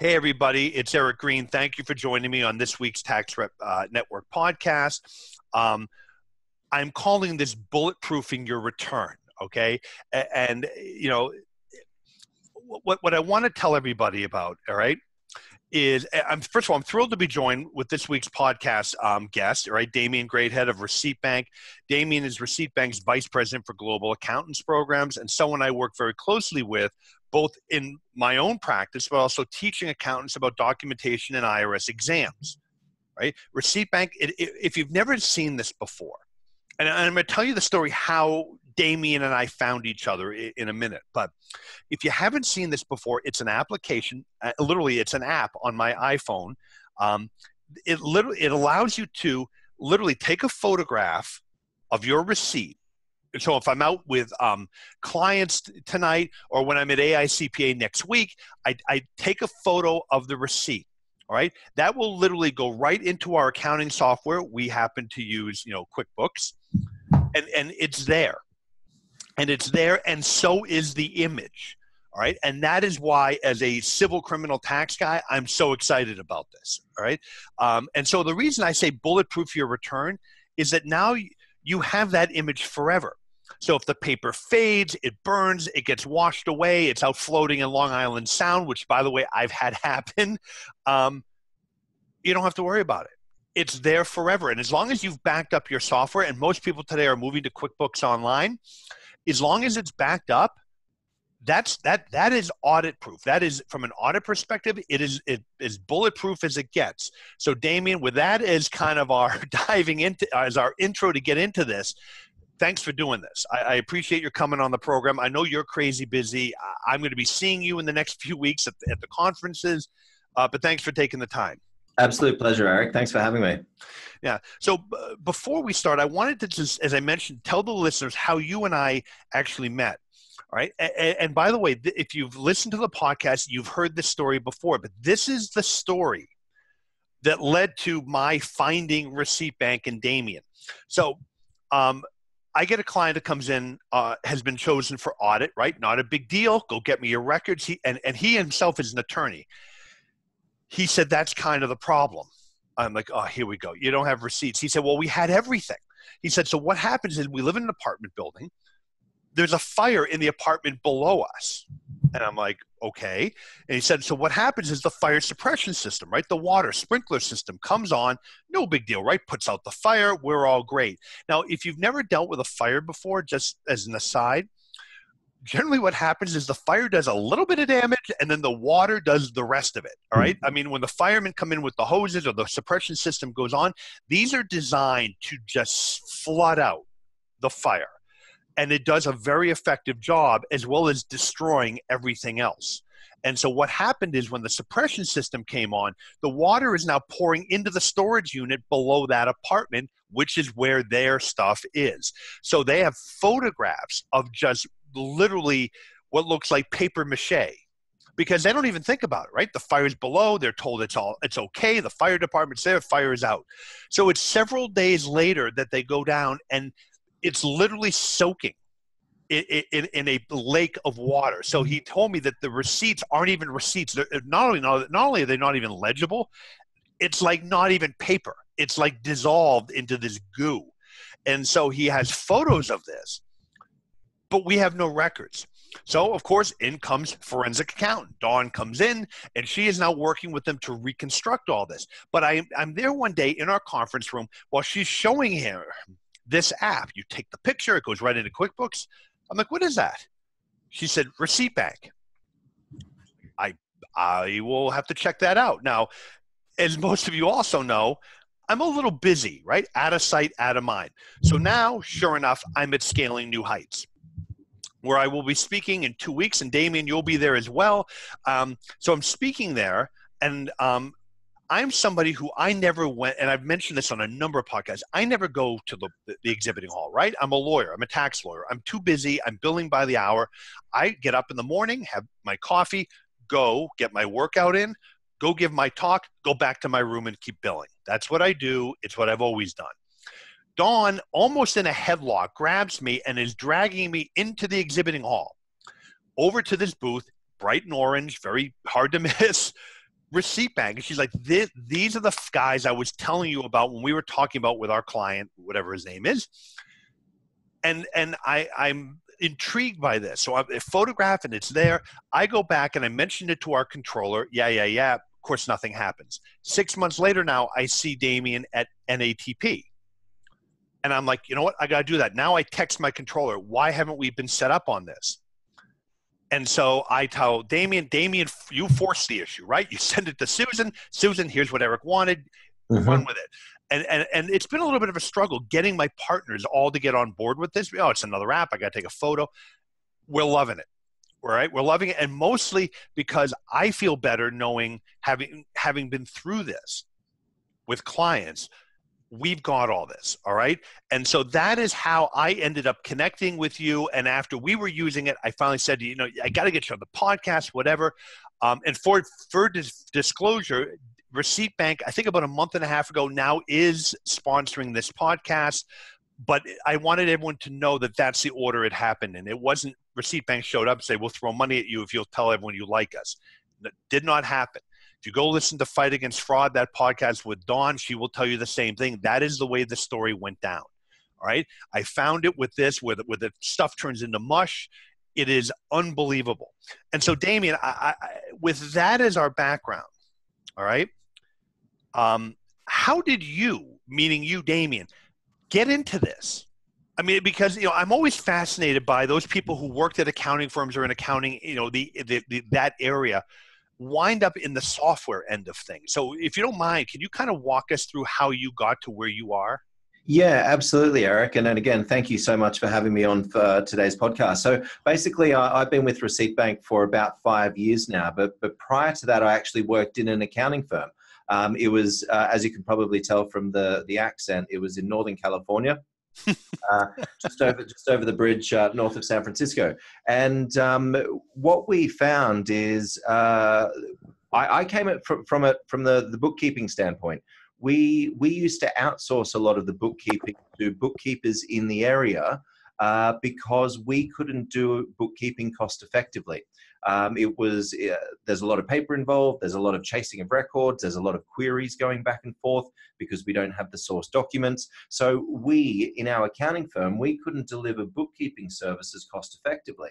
Hey, everybody, it's Eric Green. Thank you for joining me on this week's Tax Rep uh, Network podcast. Um, I'm calling this bulletproofing your return, okay? And, you know, what, what I want to tell everybody about, all right, is I'm first of all I'm thrilled to be joined with this week's podcast um, guest, right? Damien Greathead of Receipt Bank. Damien is Receipt Bank's vice president for global accountants programs, and someone I work very closely with, both in my own practice, but also teaching accountants about documentation and IRS exams. Right? Receipt Bank. It, it, if you've never seen this before, and I'm going to tell you the story how Damien and I found each other in a minute. But if you haven't seen this before, it's an application. Uh, literally, it's an app on my iPhone. Um, it literally it allows you to literally take a photograph of your receipt. So if I'm out with um, clients tonight or when I'm at AICPA next week, I, I take a photo of the receipt. All right, that will literally go right into our accounting software. We happen to use, you know, QuickBooks, and and it's there and it's there and so is the image all right and that is why as a civil criminal tax guy i'm so excited about this all right um, and so the reason i say bulletproof your return is that now you have that image forever. So if the paper fades it burns it gets washed away it's out floating in long island sound which by the way i've had happen um, you don't have to worry about it. It's there forever. And as long as you've backed up your software and most people today are moving to quickbooks online as long as it's backed up, that's that that is audit proof. That is from an audit perspective, it is it is bulletproof as it gets. So Damien, with that as kind of our diving into as our intro to get into this, thanks for doing this. I, I, appreciate your coming on the program. I know you're crazy busy. I'm going to be seeing you in the next few weeks at the, at the conferences, uh, but thanks for taking the time. Absolute pleasure, Eric. Thanks for having me. Yeah. So uh, before we start, I wanted to just, as I mentioned, tell the listeners how you and I actually met. All right. And, and by the way, if you've listened to the podcast, you've heard this story before, but this is the story that led to my finding Receipt Bank and Damien. So, um, I get a client that comes in, uh, has been chosen for audit, right? Not a big deal. Go get me your records. He, and, and he himself is an attorney he said that's kind of the problem. I'm like, oh, here we go. You don't have receipts. He said, well, we had everything. He said, so what happens is we live in an apartment building. There's a fire in the apartment below us. And I'm like, okay. And he said, so what happens is the fire suppression system, right? The water sprinkler system comes on, no big deal, right? Puts out the fire, we're all great. Now, if you've never dealt with a fire before, just as an aside, generally what happens is the fire does a little bit of damage and then the water does the rest of it all hmm. right i mean when the firemen come in with the hoses or the suppression system goes on these are designed to just flood out the fire and it does a very effective job as well as destroying everything else and so what happened is when the suppression system came on, the water is now pouring into the storage unit below that apartment, which is where their stuff is. So they have photographs of just literally what looks like paper mache because they don't even think about it, right? The fire's below, they're told it's all it's okay, the fire department's there, fire is out. So it's several days later that they go down and it's literally soaking in, in, in a lake of water. So he told me that the receipts aren't even receipts. They're not only not, not only are they not even legible, it's like not even paper. It's like dissolved into this goo. And so he has photos of this but we have no records. So, of course, in comes forensic accountant. Dawn comes in, and she is now working with them to reconstruct all this. But I, I'm there one day in our conference room while she's showing him this app. You take the picture, it goes right into QuickBooks. I'm like, what is that? She said, Receipt Bank. I, I will have to check that out. Now, as most of you also know, I'm a little busy, right? Out of sight, out of mind. So now, sure enough, I'm at scaling new heights where I will be speaking in two weeks, and Damien, you'll be there as well. Um, so I'm speaking there, and um, I'm somebody who I never went, and I've mentioned this on a number of podcasts. I never go to the, the exhibiting hall, right? I'm a lawyer, I'm a tax lawyer. I'm too busy, I'm billing by the hour. I get up in the morning, have my coffee, go get my workout in, go give my talk, go back to my room and keep billing. That's what I do, it's what I've always done. Dawn, almost in a headlock, grabs me and is dragging me into the exhibiting hall over to this booth, bright and orange, very hard to miss. Receipt bank and she's like these are the guys i was telling you about when we were talking about with our client whatever his name is. And and i i'm intrigued by this. So i photograph and it's there. I go back and i mentioned it to our controller. Yeah yeah yeah. Of course nothing happens. Six months later now i see damien at natp and i'm like you know what? I got to do that. Now i text my controller why haven't we been set up on this and so I tell Damien, Damien, you force the issue, right? You send it to Susan. Susan, here's what Eric wanted. Mm-hmm. Run with it. And, and and it's been a little bit of a struggle getting my partners all to get on board with this. Oh, it's another app. I got to take a photo. We're loving it. Right? We're loving it, and mostly because I feel better knowing having having been through this with clients we've got all this all right? And so that is how i ended up connecting with you and after we were using it i finally said you know i got to get you on the podcast whatever. Um, and for for dis- disclosure receipt bank i think about a month and a half ago now is sponsoring this podcast but i wanted everyone to know that that's the order it happened and it wasn't receipt bank showed up and say we'll throw money at you if you'll tell everyone you like us. That did not happen if you go listen to Fight Against Fraud, that podcast with Dawn, she will tell you the same thing. That is the way the story went down. All right. I found it with this, where the, where the stuff turns into mush. It is unbelievable. And so, Damien, I, I, with that as our background, all right, um, how did you, meaning you, Damien, get into this? I mean, because you know, I'm always fascinated by those people who worked at accounting firms or in accounting, you know, the, the, the that area wind up in the software end of things. So, if you don't mind, can you kind of walk us through how you got to where you are? Yeah, absolutely, Eric. And, and again, thank you so much for having me on for today's podcast. So basically, I, have been with Receipt Bank for about five years now, but, but prior to that, I actually worked in an accounting firm. Um, it was, uh, as you can probably tell from the, the accent, it was in Northern California. uh, just over just over the bridge uh, north of San Francisco. And um, what we found is uh, I, I, came at, from, from it from the, the bookkeeping standpoint. We we used to outsource a lot of the bookkeeping to bookkeepers in the area uh, because we couldn't do bookkeeping cost effectively. Um, it was uh, there's a lot of paper involved. There's a lot of chasing of records. There's a lot of queries going back and forth because we don't have the source documents. So we, in our accounting firm, we couldn't deliver bookkeeping services cost effectively.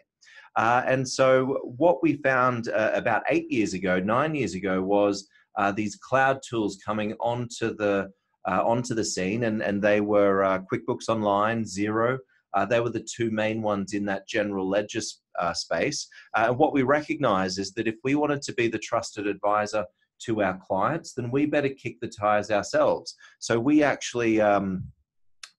Uh, and so what we found uh, about eight years ago, nine years ago, was uh, these cloud tools coming onto the uh, onto the scene, and and they were uh, QuickBooks Online, Xero. Uh, they were the two main ones in that general ledger uh, space. Uh, and what we recognize is that if we wanted to be the trusted advisor to our clients, then we better kick the tires ourselves. So we actually um,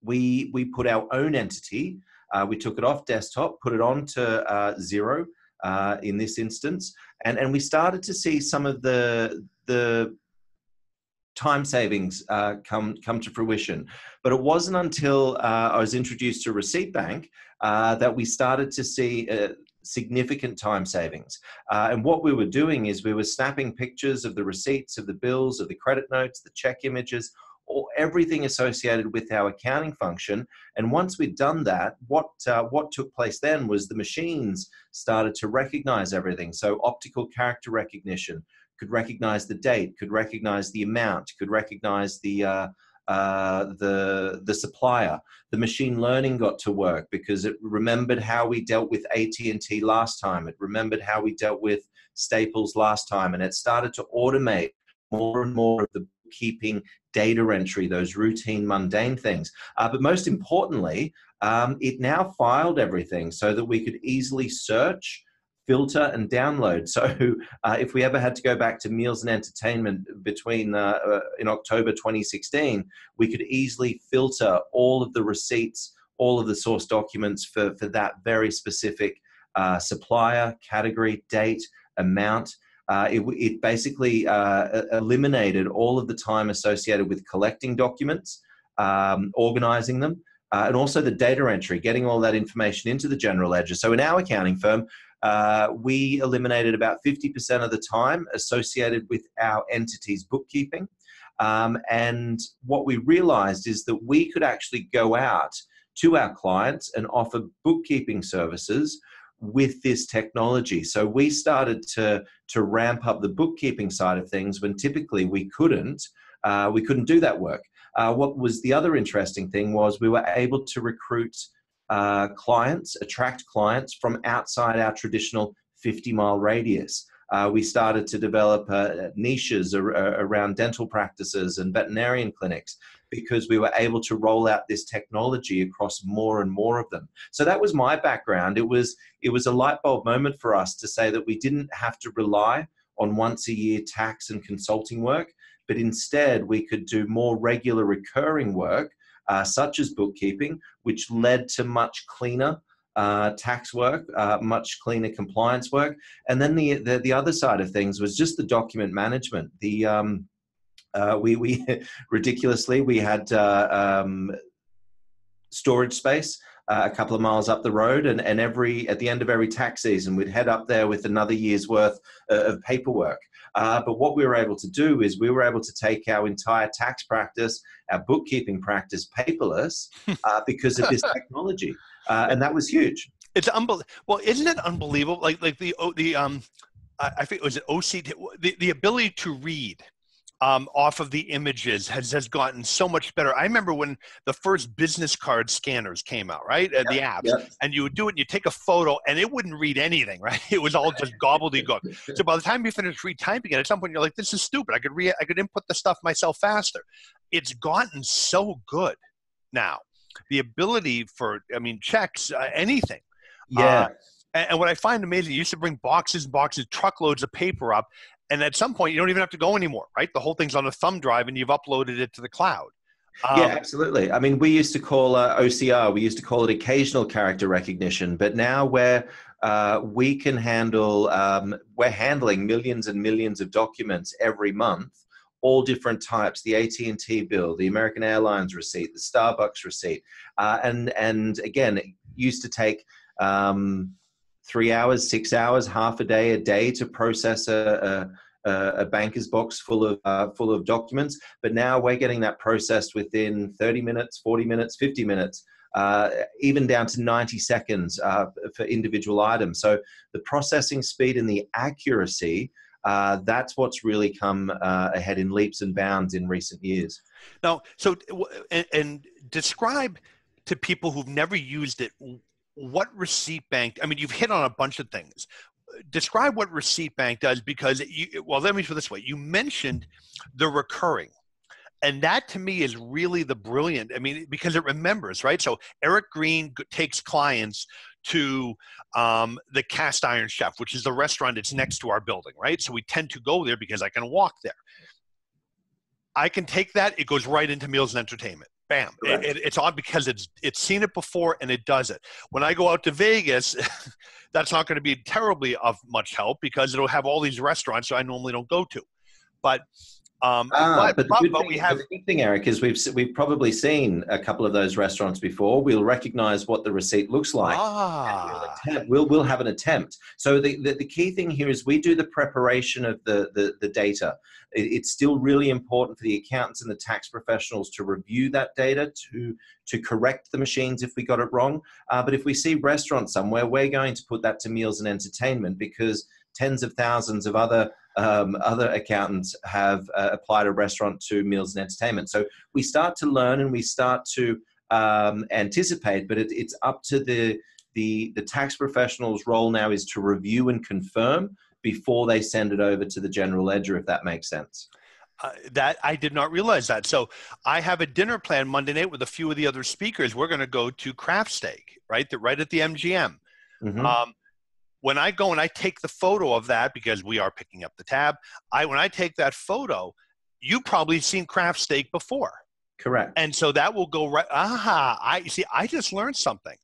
we we put our own entity. Uh, we took it off desktop, put it onto uh, Xero uh, in this instance, and and we started to see some of the the time savings uh, come come to fruition. But it wasn't until uh, I was introduced to Receipt Bank uh, that we started to see uh, significant time savings. Uh, and what we were doing is we were snapping pictures of the receipts, of the bills, of the credit notes, the check images, or everything associated with our accounting function. And once we'd done that, what uh, what took place then was the machines started to recognize everything. So optical character recognition could recognize the date, could recognize the amount, could recognize the uh, uh, the the supplier. The machine learning got to work because it remembered how we dealt with AT and T last time. It remembered how we dealt with Staples last time, and it started to automate more and more of the keeping data entry, those routine, mundane things. Uh, but most importantly, um, it now filed everything so that we could easily search filter and download. So uh, if we ever had to go back to meals and entertainment between uh, uh, in October 2016, we could easily filter all of the receipts, all of the source documents for, for that very specific uh, supplier, category, date, amount. Uh, it, it, basically uh, eliminated all of the time associated with collecting documents, um, organizing them, uh, and also the data entry, getting all that information into the general ledger. So in our accounting firm, uh, we eliminated about 50% of the time associated with our entity's bookkeeping. Um, and what we realized is that we could actually go out to our clients and offer bookkeeping services with this technology. So we started to to ramp up the bookkeeping side of things when typically we couldn't. Uh, we couldn't do that work. Uh, what was the other interesting thing was we were able to recruit uh, clients, attract clients from outside our traditional 50 mile radius. Uh, we started to develop uh, niches ar- around dental practices and veterinarian clinics because we were able to roll out this technology across more and more of them. So that was my background. It was it was a light bulb moment for us to say that we didn't have to rely on once a year tax and consulting work, but instead we could do more regular recurring work, uh, such as bookkeeping, which led to much cleaner. Uh, tax work, uh, much cleaner compliance work, and then the, the, the other side of things was just the document management. The um, uh, we we ridiculously we had uh, um, storage space uh, a couple of miles up the road, and, and every at the end of every tax season, we'd head up there with another year's worth uh, of paperwork. Uh, but what we were able to do is we were able to take our entire tax practice, our bookkeeping practice, paperless uh, because of this technology, and that was huge. It's unbelievable. Well, isn't it unbelievable? Like like the the um, I think it was it OCT the, the ability to read um, off of the images has, has gotten so much better. I remember when the first business card scanners came out, right? Uh, the apps, and you would do it and you take a photo and it wouldn't read anything, right? It was all just gobbledygook. so by the time you finish retyping it, at some point you're like, this is stupid. I could re- I could input the stuff myself faster. It's gotten so good now. The ability for, I mean, checks, uh, anything. Yeah. Uh, and, and what I find amazing, you used to bring boxes and boxes, truckloads of paper up, and at some point you don't even have to go anymore right? The whole thing's on a thumb drive and you've uploaded it to the cloud. Um, yeah absolutely. I mean we used to call uh, ocr we used to call it occasional character recognition but now where uh, we can handle um, we're handling millions and millions of documents every month all different types the at&t bill the american airlines receipt the starbucks receipt uh, and and again it used to take um, three hours, six hours, half a day, a day to process a, a, a banker's box full of uh, full of documents. But now we're getting that processed within 30 minutes, 40 minutes, 50 minutes. Uh, even down to 90 seconds uh, for individual items. So the processing speed and the accuracy, uh, that's what's really come uh, ahead in leaps and bounds in recent years. Now, so and, and describe to people who've never used it what receipt bank i mean you've hit on a bunch of things. Describe what receipt bank does because you well let me put this way. You mentioned the recurring and that to me is really the brilliant i mean because it remembers right? So eric green takes clients to um, the cast iron chef which is the restaurant that's next to our building right? So we tend to go there because i can walk there. I can take that it goes right into meals and entertainment bam it, it, it's odd because it's it's seen it before and it does it when i go out to vegas that's not going to be terribly of much help because it'll have all these restaurants i normally don't go to but um, ah, but, but, but, but thing, we have the big thing, Eric, is we've we've probably seen a couple of those restaurants before. We'll recognize what the receipt looks like. Ah. We'll, attempt, we'll, we'll have an attempt. So the, the, the, key thing here is we do the preparation of the the, the data. It, it's still really important for the accountants and the tax professionals to review that data to to correct the machines if we got it wrong. Uh, but if we see restaurants somewhere, we're going to put that to meals and entertainment because tens of thousands of other um, other accountants have uh, applied a restaurant to meals and entertainment. So we start to learn and we start to um, anticipate, but it, it's up to the, the the tax professional's role now is to review and confirm before they send it over to the general ledger, if that makes sense. Uh, that I did not realize that. So I have a dinner plan Monday night with a few of the other speakers. We're going to go to Craft Steak, right? The, right at the MGM. Mm-hmm. Um, when I go and I take the photo of that because we are picking up the tab, I when I take that photo, you probably seen craft steak before. Correct. And so that will go right. Aha! I see. I just learned something.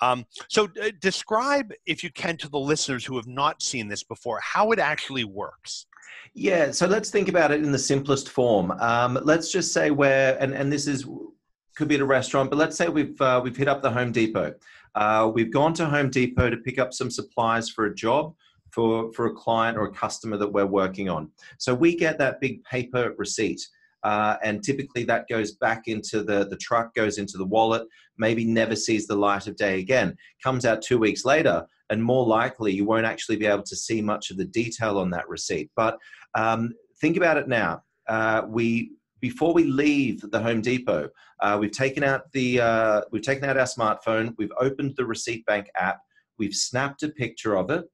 Um, so uh, describe, if you can, to the listeners who have not seen this before, how it actually works. Yeah. So let's think about it in the simplest form. Um, let's just say where, and and this is could be at a restaurant, but let's say we've uh, we've hit up the Home Depot. Uh, we've gone to Home Depot to pick up some supplies for a job for, for a client or a customer that we're working on. So we get that big paper receipt. Uh, and typically that goes back into the, the truck, goes into the wallet, maybe never sees the light of day again. Comes out two weeks later, and more likely you won't actually be able to see much of the detail on that receipt. But um, think about it now. Uh, we before we leave the Home Depot, uh, we've taken out the uh, we've taken out our smartphone, we've opened the Receipt Bank app, we've snapped a picture of it,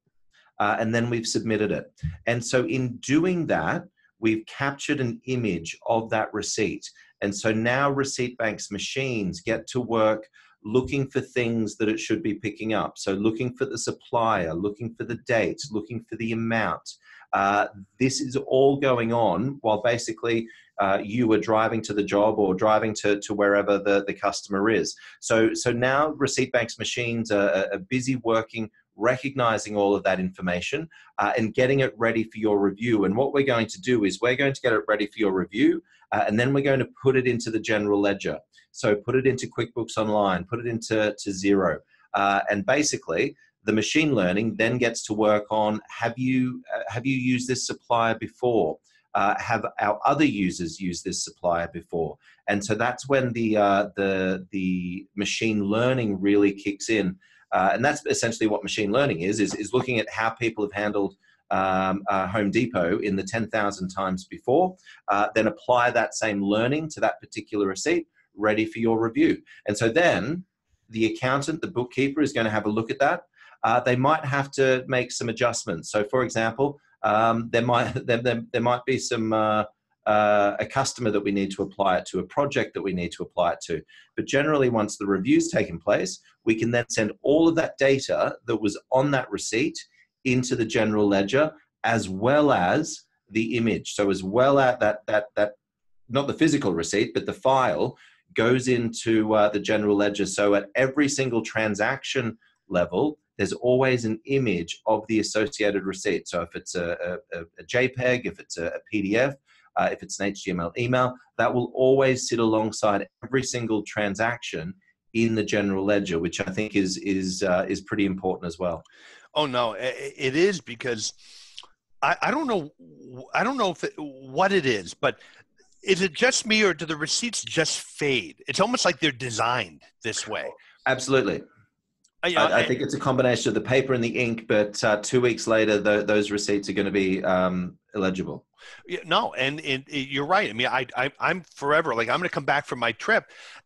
uh, and then we've submitted it. And so in doing that, we've captured an image of that receipt. And so now Receipt Bank's machines get to work looking for things that it should be picking up. So looking for the supplier, looking for the date, looking for the amount. Uh, this is all going on while basically uh, you are driving to the job or driving to, to wherever the, the customer is. So, so now Receipt Bank's machines are, are busy working recognizing all of that information uh, and getting it ready for your review. And what we're going to do is we're going to get it ready for your review, uh, and then we're going to put it into the general ledger. So put it into QuickBooks Online, put it into to Xero. uh, and basically the machine learning then gets to work on have you uh, have you used this supplier before? Uh, have our other users used this supplier before? And so that's when the uh, the the machine learning really kicks in uh, and that's essentially what machine learning is, is, is looking at how people have handled um, uh, Home Depot in the 10,000 times before, uh, then apply that same learning to that particular receipt, ready for your review. And so then the accountant, the bookkeeper is going to have a look at that. Uh, they might have to make some adjustments. So, for example, um, there might there, there, there, might be some uh, a customer that we need to apply it to, a project that we need to apply it to. But generally, once the review's taken place, we can then send all of that data that was on that receipt into the general ledger, as well as the image. So as well as that that that not the physical receipt, but the file goes into uh, the general ledger. So at every single transaction level, there's always an image of the associated receipt. So if it's a, a, a JPEG, if it's a, a PDF, uh, if it's an HTML email, that will always sit alongside every single transaction in the general ledger, which I think is is uh, is pretty important as well. Oh no, it is because I, I don't know I don't know if it, what it is, but is it just me or do the receipts just fade? It's almost like they're designed this way. Absolutely. I, I, I, think it's a combination of the paper and the ink, but uh, two weeks later, the, those receipts are going to be um, illegible. Yeah, no, and, and, you're right. I mean, I, I I'm forever like I'm going to come back from my trip,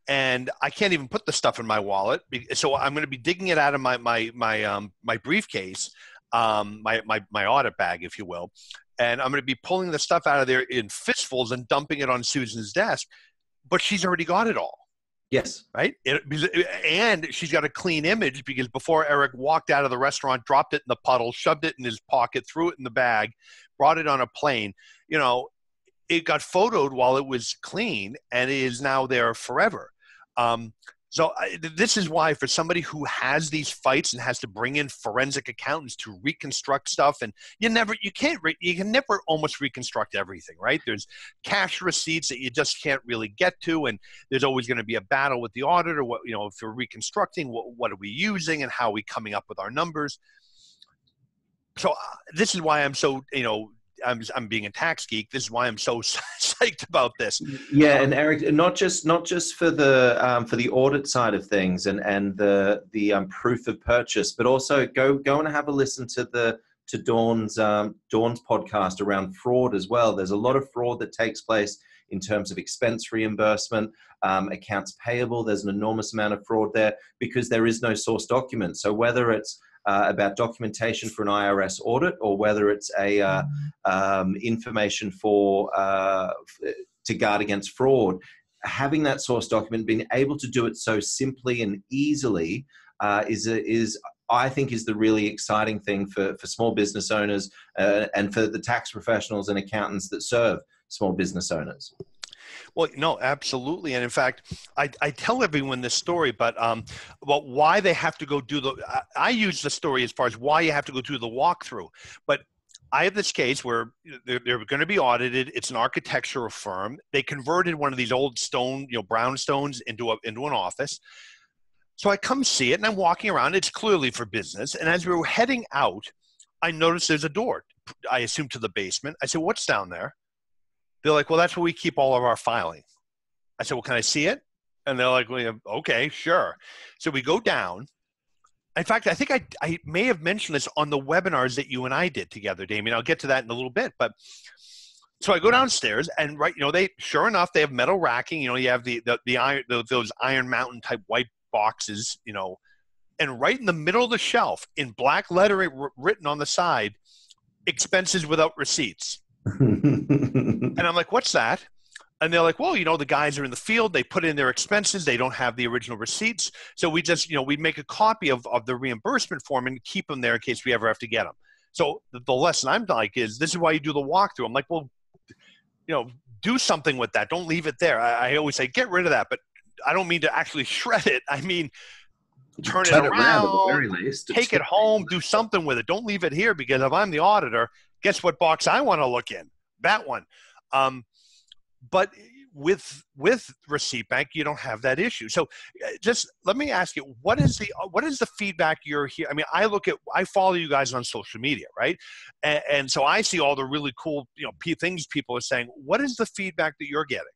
and I can't even put the stuff in my wallet. So I'm going to be digging it out of my my my um my briefcase, um my my my audit bag, if you will, and I'm going to be pulling the stuff out of there in fistfuls and dumping it on Susan's desk, but she's already got it all. Yes. Right. It, and she's got a clean image because before Eric walked out of the restaurant, dropped it in the puddle, shoved it in his pocket, threw it in the bag, brought it on a plane. You know, it got photoed while it was clean and it is now there forever. Um, so I, this is why for somebody who has these fights and has to bring in forensic accountants to reconstruct stuff and you never you can't re, you can never almost reconstruct everything right there's cash receipts that you just can't really get to and there's always going to be a battle with the auditor what you know if you're reconstructing what, what are we using and how are we coming up with our numbers so uh, this is why i'm so you know I'm, I'm being a tax geek. This is why I'm so psyched about this. Yeah, um, and Eric, not just not just for the um, for the audit side of things and and the the um, proof of purchase, but also go go and have a listen to the to Dawn's um, Dawn's podcast around fraud as well. There's a lot of fraud that takes place in terms of expense reimbursement, um, accounts payable. There's an enormous amount of fraud there because there is no source document. So whether it's uh, about documentation for an IRS audit or whether it's a uh, um, information for uh, to guard against fraud. Having that source document, being able to do it so simply and easily, uh, is a, is I think is the really exciting thing for, for small business owners uh, and for the tax professionals and accountants that serve small business owners. Well, no, absolutely. And in fact, I, I tell everyone this story, but um, about why they have to go do the. I, I use the story as far as why you have to go do the walkthrough. But I have this case where they're, they're, going to be audited. It's an architectural firm. They converted one of these old stone, you know, brownstones into a into an office. So I come see it, and I'm walking around. It's clearly for business. And as we were heading out, I noticed there's a door. I assume to the basement. I said, "What's down there?" They're like, well, that's where we keep all of our filing. I said, well, can I see it? And they're like, well, okay, sure. So we go down. in fact, I think I, I may have mentioned this on the webinars that you and I did together, Damien. I'll get to that in a little bit. But so I go downstairs and right, you know, they sure enough they have metal racking. You know, you have the the, the iron the, those Iron Mountain type white boxes. You know, and right in the middle of the shelf, in black lettering written on the side, expenses without receipts. and I'm like, what's that? and they're like, well, you know, the guys are in the field, they put in their expenses, they don't have the original receipts. So we just, you know, we make a copy of, of the reimbursement form and keep them there in case we ever have to get them. So the, the lesson I'm like is this is why you do the walkthrough. I'm like, well, you know, do something with that. Don't leave it there. I, I always say get rid of that, but I don't mean to actually shred it. I mean, turn, it around, around least, take it home, do something with it. Don't leave it here because if I'm the auditor, guess what box I want to look in? That one. Um, but with with receipt bank you don't have that issue. So uh, just let me ask you what is the uh, what is the feedback you're here i mean i look at i follow you guys on social media right? And, and so i see all the really cool you know things people are saying. What is the feedback that you're getting?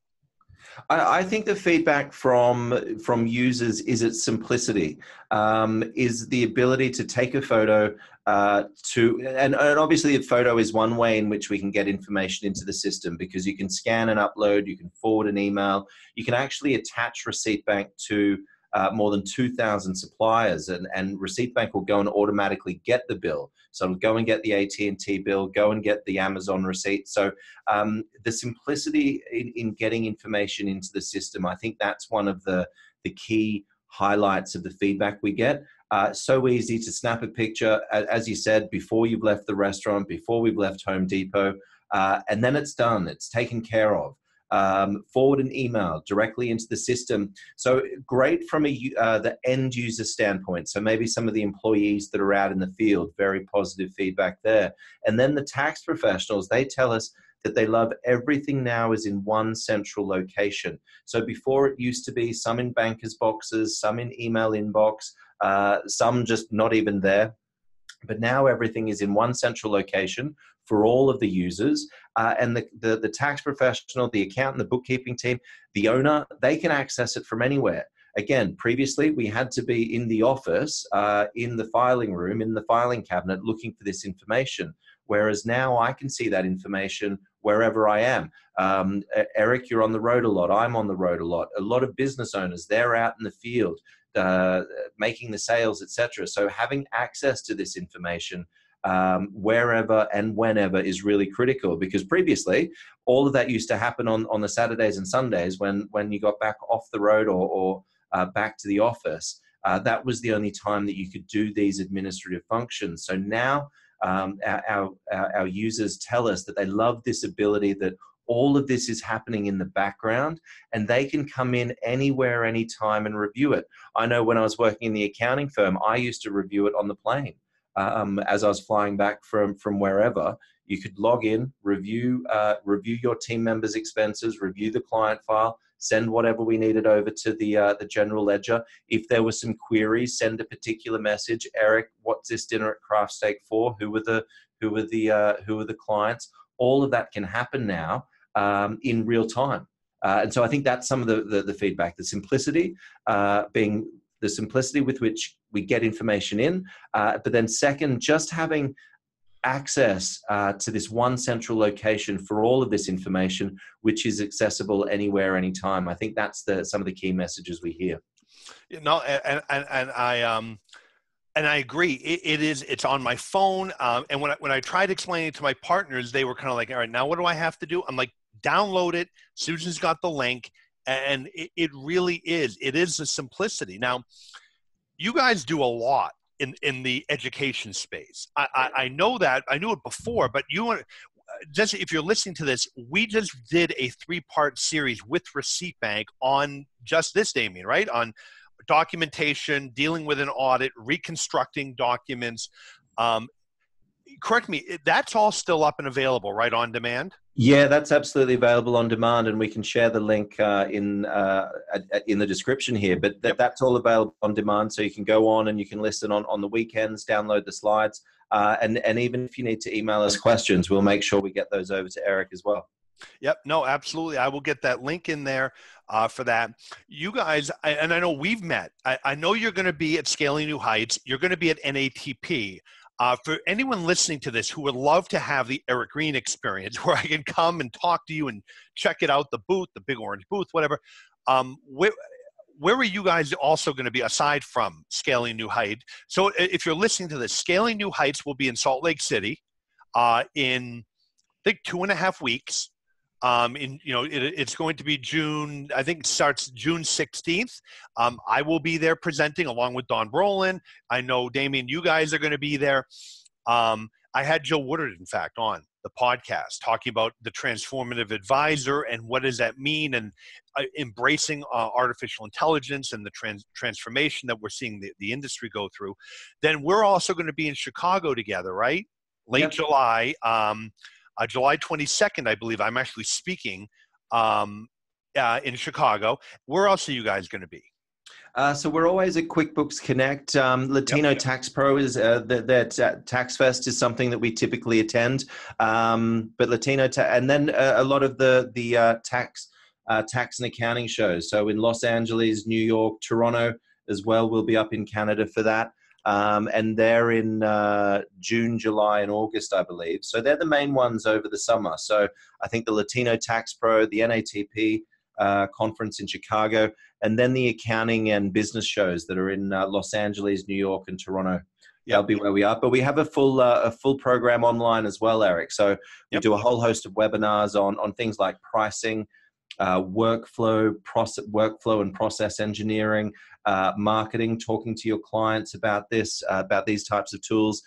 I, think the feedback from from users is its simplicity, um, is the ability to take a photo, uh, to and, and obviously a photo is one way in which we can get information into the system because you can scan and upload, you can forward an email, you can actually attach Receipt Bank to uh, more than 2,000 suppliers, and, and Receipt Bank will go and automatically get the bill. So it'll go and get the AT&T bill, go and get the Amazon receipt. So um, the simplicity in, in getting information into the system, I think that's one of the, the key highlights of the feedback we get. Uh, so easy to snap a picture, as you said, before you've left the restaurant, before we've left Home Depot, uh, and then it's done. It's taken care of um, forward an email directly into the system. So great from a, uh, the end user standpoint. So maybe some of the employees that are out in the field, very positive feedback there. And then the tax professionals, they tell us that they love everything now is in one central location. So before it used to be some in bankers boxes, some in email inbox, uh, some just not even there. But now everything is in one central location for all of the users. Uh, and the, the, the tax professional, the accountant, the bookkeeping team, the owner, they can access it from anywhere. Again, previously we had to be in the office, uh, in the filing room, in the filing cabinet, looking for this information. Whereas now I can see that information wherever I am. Um, Eric, you're on the road a lot. I'm on the road a lot. A lot of business owners, they're out in the field uh, making the sales, etc. So having access to this information um, wherever and whenever is really critical because previously all of that used to happen on, on the Saturdays and Sundays when, when you got back off the road or, or uh, back to the office. Uh, that was the only time that you could do these administrative functions. So now um, our, our, our users tell us that they love this ability that all of this is happening in the background and they can come in anywhere anytime and review it i know when i was working in the accounting firm i used to review it on the plane um, as I was flying back from from wherever. You could log in, review uh, review your team members' expenses, review the client file, send whatever we needed over to the uh, the general ledger. If there were some queries, send a particular message. Eric, what's this dinner at Craft Steak for? Who were the who were the uh, who were the clients? All of that can happen now um, in real time. Uh, and so I think that's some of the, the, the feedback, the simplicity, uh, being the simplicity with which we get information in. Uh, but then, second, just having access uh, to this one central location for all of this information, which is accessible anywhere, anytime. I think that's the some of the key messages we hear. You know, and and, and I um and I agree. It, it is. It's on my phone. Um, and when I, when I tried explaining it to my partners, they were kind of like, "All right, now what do I have to do?" I'm like, "Download it." Susan's got the link and it, it really is it is the simplicity now you guys do a lot in in the education space. I, I, I know that i knew it before but you want just if you're listening to this we just did a three part series with receipt bank on just this damien right? On documentation dealing with an audit reconstructing documents. Um, correct me that's all still up and available right on demand yeah, that's absolutely available on demand, and we can share the link uh, in uh, in the description here. But that, that's all available on demand, so you can go on and you can listen on on the weekends, download the slides, uh, and and even if you need to email us questions, we'll make sure we get those over to Eric as well. Yep. No, absolutely. I will get that link in there uh, for that. You guys, I, and I know we've met. I, I know you're going to be at Scaling New Heights. You're going to be at NATP. Uh, for anyone listening to this who would love to have the Eric Green experience, where I can come and talk to you and check it out, the booth, the big orange booth, whatever. Um, where, where are you guys also going to be aside from Scaling New Heights? So if you're listening to this, Scaling New Heights will be in Salt Lake City uh, in I think two and a half weeks. Um, in you know, it, it's going to be June. I think it starts June 16th. Um, I will be there presenting along with Dawn Brolin. I know Damien, you guys are going to be there. Um, I had Joe Woodard, in fact, on the podcast talking about the transformative advisor and what does that mean, and uh, embracing uh, artificial intelligence and the trans- transformation that we're seeing the, the industry go through. Then we're also going to be in Chicago together, right? Late yep. July. Um, uh, July 22nd, I believe, I'm actually speaking um, uh, in Chicago. Where else are you guys going to be? Uh, so we're always at QuickBooks Connect. Um, Latino yep. Tax Pro is uh, that, that uh, Tax Fest is something that we typically attend. Um, but Latino ta- and then uh, a lot of the the uh, tax uh, tax and accounting shows. So in Los Angeles, New York, Toronto as well. We'll be up in Canada for that um, and they're in uh, June, July, and August, I believe. So they're the main ones over the summer. So I think the Latino Tax Pro, the NATP uh, conference in Chicago, and then the accounting and business shows that are in uh, Los Angeles, New York, and Toronto. Yep. That'll be where we are. But we have a full uh, a full program online as well, Eric. So we yep. do a whole host of webinars on on things like pricing, uh, workflow, process, workflow and process engineering, uh, marketing, talking to your clients about this, uh, about these types of tools,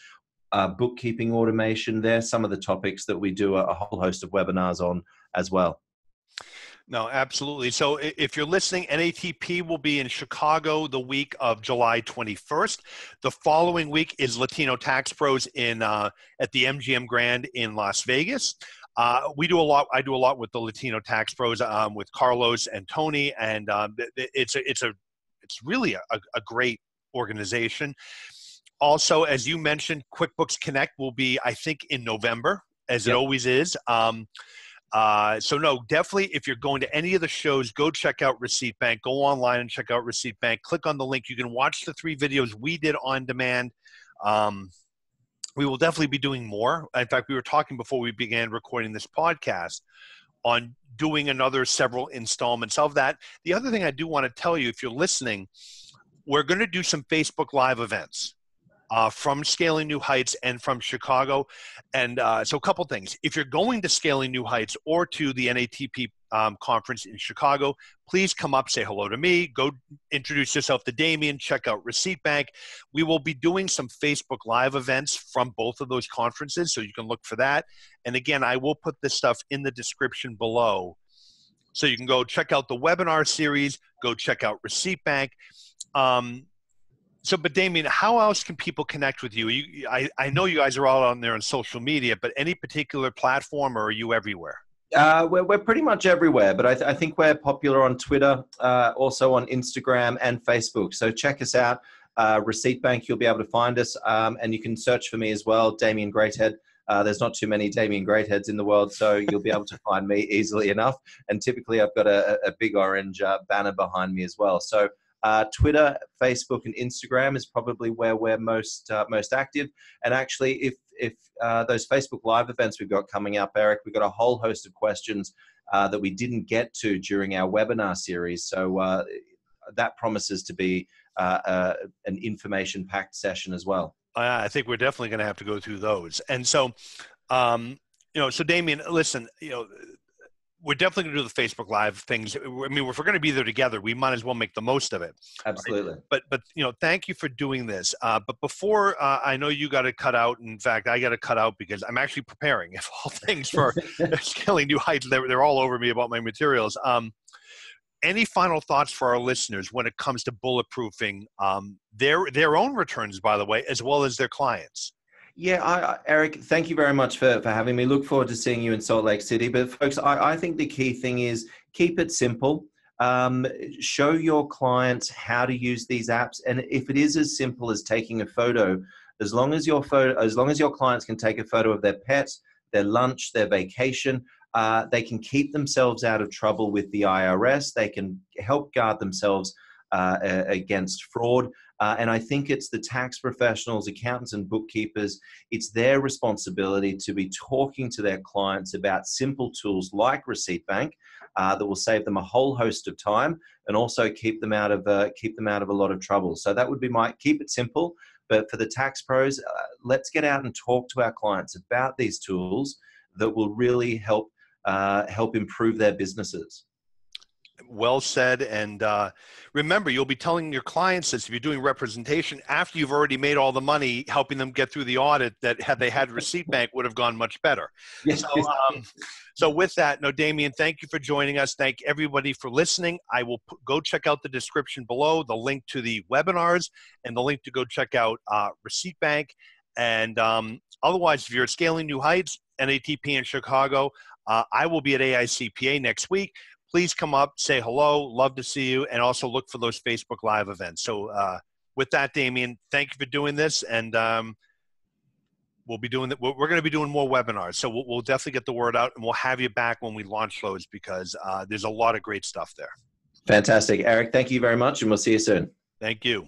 uh, bookkeeping automation. They're some of the topics that we do a, a whole host of webinars on as well. No, absolutely. So if you're listening, NATP will be in Chicago the week of July 21st. The following week is Latino Tax Pros in uh, at the MGM Grand in Las Vegas. Uh, we do a lot. I do a lot with the Latino tax pros, um, with Carlos and Tony, and um, it's a it's a it's really a, a great organization. Also, as you mentioned, QuickBooks Connect will be, I think, in November, as yep. it always is. Um, uh, so no, definitely, if you're going to any of the shows, go check out Receipt Bank. Go online and check out Receipt Bank. Click on the link. You can watch the three videos we did on demand. Um, we will definitely be doing more. In fact, we were talking before we began recording this podcast on doing another several installments of that. The other thing I do want to tell you, if you're listening, we're going to do some Facebook Live events uh, from Scaling New Heights and from Chicago. And uh, so, a couple things. If you're going to Scaling New Heights or to the NATP um, conference in Chicago, please come up, say hello to me, go introduce yourself to Damien, check out Receipt Bank. We will be doing some Facebook Live events from both of those conferences, so you can look for that. And again, I will put this stuff in the description below. So you can go check out the webinar series, go check out Receipt Bank. Um, so, but Damien, how else can people connect with you? you I, I know you guys are all on there on social media, but any particular platform or are you everywhere? Uh, we're, we're pretty much everywhere, but I, th- I think we're popular on Twitter, uh, also on Instagram and Facebook. So check us out. Uh, Receipt Bank, you'll be able to find us, um, and you can search for me as well, Damien Greathead. Uh, there's not too many Damien Greatheads in the world, so you'll be able to find me easily enough. And typically, I've got a, a big orange uh, banner behind me as well. So uh, Twitter, Facebook, and Instagram is probably where we're most uh, most active. And actually, if if uh, those Facebook Live events we've got coming up, Eric, we've got a whole host of questions uh, that we didn't get to during our webinar series. So uh, that promises to be uh, an information packed session as well. I think we're definitely going to have to go through those. And so, um, you know, so Damien, listen, you know, we're definitely going to do the Facebook Live things. I mean, if we're going to be there together, we might as well make the most of it. Absolutely. Right? But but you know, thank you for doing this. Uh, but before uh, I know you got to cut out. In fact, I got to cut out because I'm actually preparing, if all things for scaling new heights. They're, they're all over me about my materials. Um, any final thoughts for our listeners when it comes to bulletproofing um, their their own returns, by the way, as well as their clients? Yeah, I, Eric, thank you very much for, for having me. Look forward to seeing you in Salt Lake City. But, folks, I, I think the key thing is keep it simple. Um, show your clients how to use these apps. And if it is as simple as taking a photo, as long as your photo, as long as your clients can take a photo of their pets, their lunch, their vacation, uh, they can keep themselves out of trouble with the IRS. They can help guard themselves uh, against fraud. Uh, and I think it's the tax professionals, accountants, and bookkeepers, it's their responsibility to be talking to their clients about simple tools like Receipt Bank uh, that will save them a whole host of time and also keep them out of uh, keep them out of a lot of trouble. So that would be my keep it simple. But for the tax pros, uh, let's get out and talk to our clients about these tools that will really help uh, help improve their businesses well said. And uh, remember, you'll be telling your clients this if you're doing representation after you've already made all the money, helping them get through the audit. That had they had Receipt Bank would have gone much better. Yes. So, um, so with that, no, Damien, thank you for joining us. Thank everybody for listening. I will p- go check out the description below, the link to the webinars, and the link to go check out uh, Receipt Bank. And um, otherwise, if you're scaling new heights, NATP in Chicago, uh, I will be at AICPA next week please come up, say hello. Love to see you, and also look for those Facebook Live events. So, uh, with that, Damien, thank you for doing this, and um, we'll be doing that. We're, we're going to be doing more webinars, so we'll, we'll, definitely get the word out, and we'll have you back when we launch those because uh, there's a lot of great stuff there. Fantastic, Eric. Thank you very much, and we'll see you soon. Thank you.